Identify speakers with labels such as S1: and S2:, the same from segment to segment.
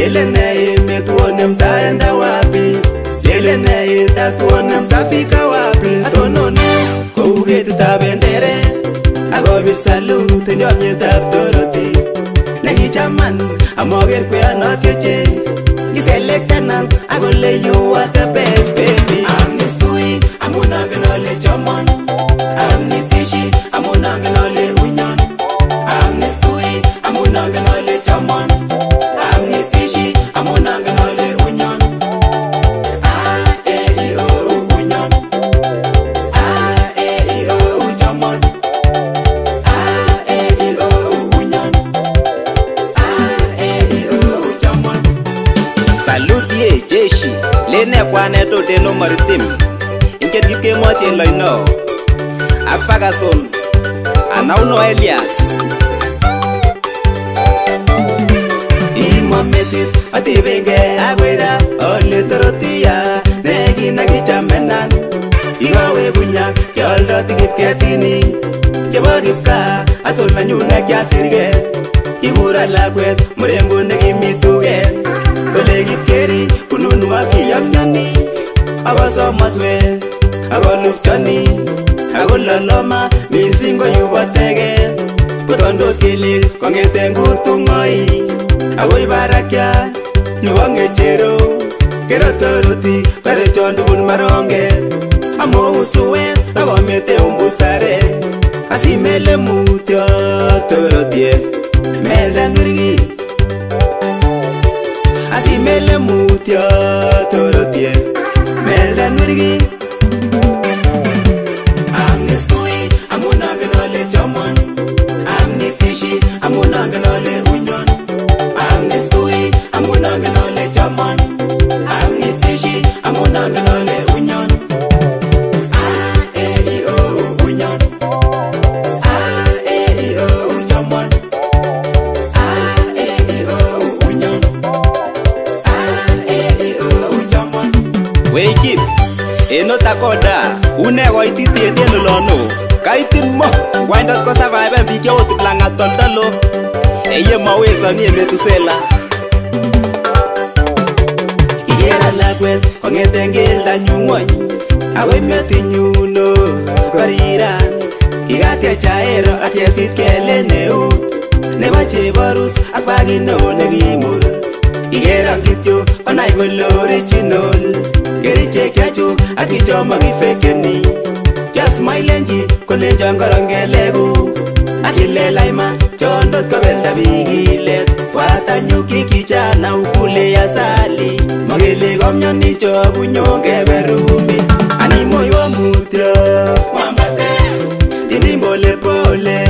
S1: lele naye metuone mtaenda wapi lele naye tasikuone mtafika wapi atonone kouketi ta bendere akobisalu tenjomyetab toroti nekichaman amoker kweanotyeche kiselektenan akole yuwate pespeti amnistui amunangen ole chomon amnitishi amunangen ole unyon amnistui amunangen ole chomon lene kwane tote no martim inke dike moti loino afagason anauno elias imametit atibenge agwira ole torotia neginagichamenan igawe bunya kioldoti kipketini chebo kipka asol nanyune kiasirge kigura lakwet murembu nekimituget kolegikeri kununu akiyamnyani akosomaswe akoluptani akolaloma misingo yuwatege kotondos kili kongete ngutungoi akoi barakya yuwo ngechero kerotoruti karechondukun maronge amousuwe takomete umbusare asimele mutyo torotie meldanurgi wekip eno takoda une koititietieno lono kaitin mo gwaindot ko savaiben biik yeo tiplang'at toltolo eye mawesoni emetusela iyera lakwet kong'ete ngelda nyung'ony akoi metinyuno koriran kikatyechaero atyesit kele neut nebo cheborus ak bakit neo nekimur ikeran kityo konai kole original kerichek chechu akichomo kifekeni kiasmailenji kolenjon korongeleku akilelaima chondot kobelta bikile watanyu kikichana ukule ya sali mokele komyoni chobunyonge berumi animoywa mutyo wambate inimbolepole pole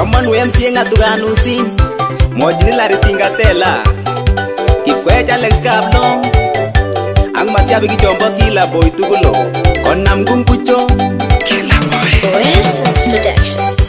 S1: xomanu emsienga tukanusi mojinilaritingatela kikwecha lex kablo angumasiavi kichombo kila boy tukulo konam kunkucho kila boy. Oh, yes,